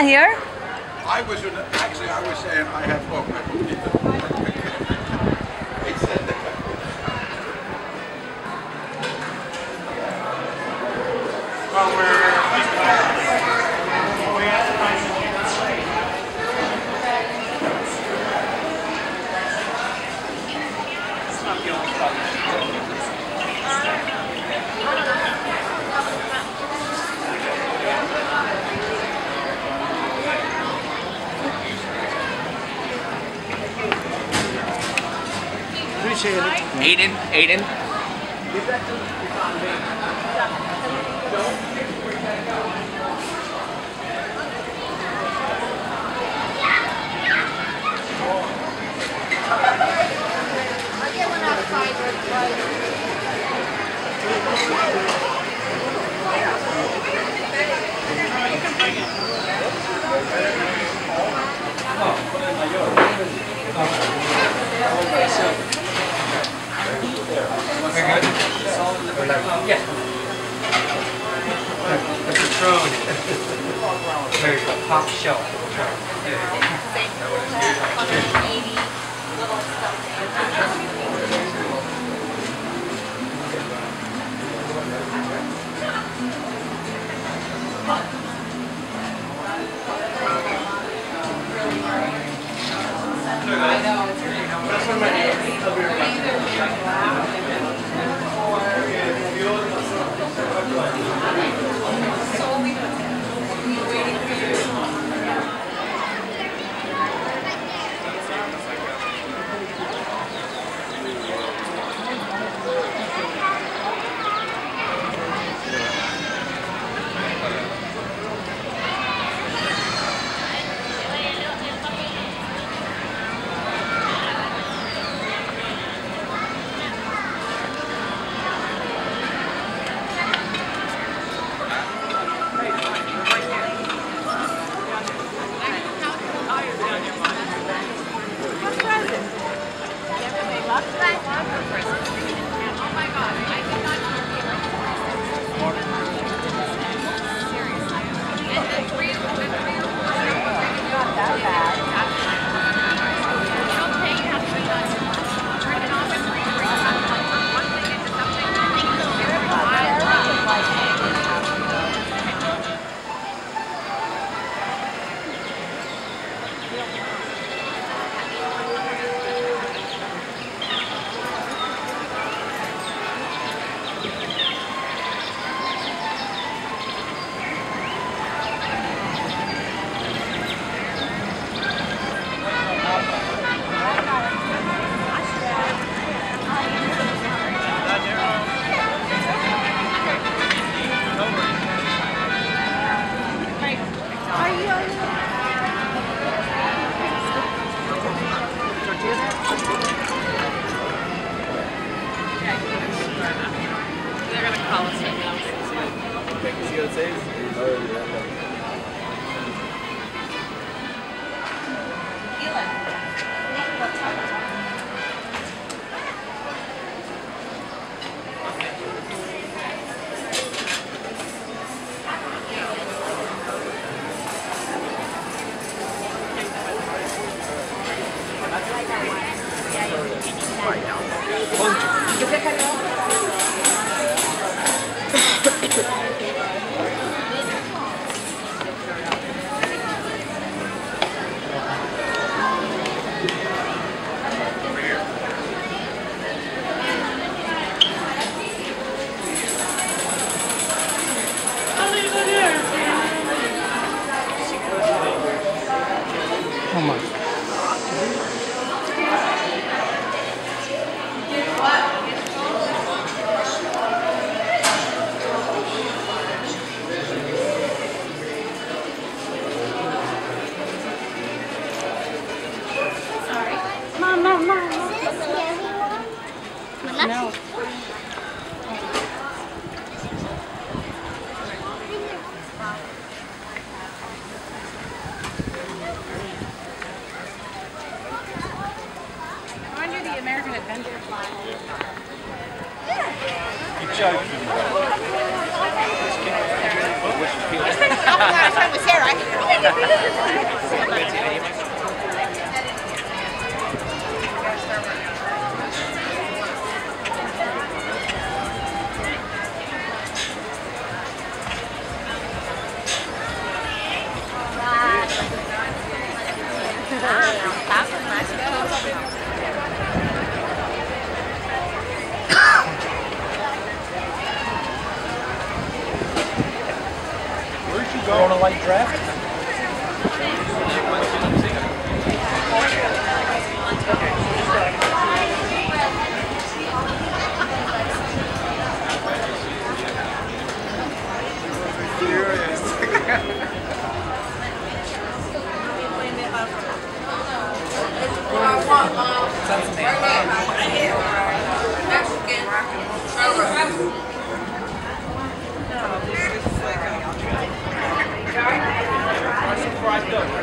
not here. I was, actually, I was saying I have hope. Well, we're Appreciate it. Aiden, Aiden. 爆笑合。How American Adventure. You're joking. I was here. I Going a light draft? fried duck.